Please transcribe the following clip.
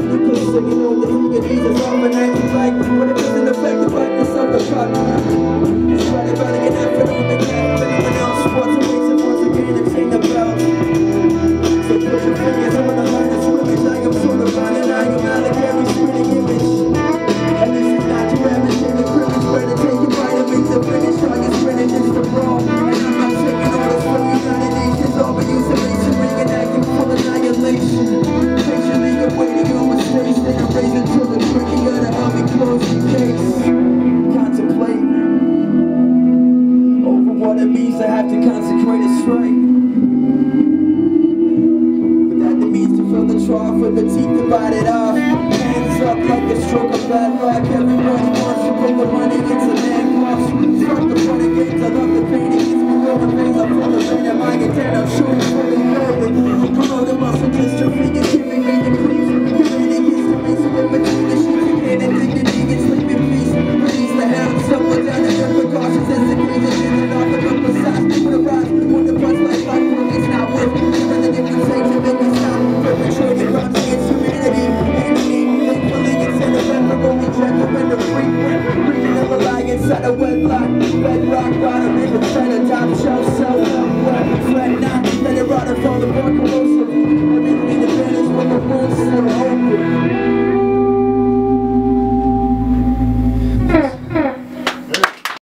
Africa, singing on the Ingenious Almanac. what it means to have to consecrate it straight. But that the means to fill the trough with the teeth to bite it off. Hands up like a stroke of bad luck. of wedlock Bedrock, bottom, and we're trying to top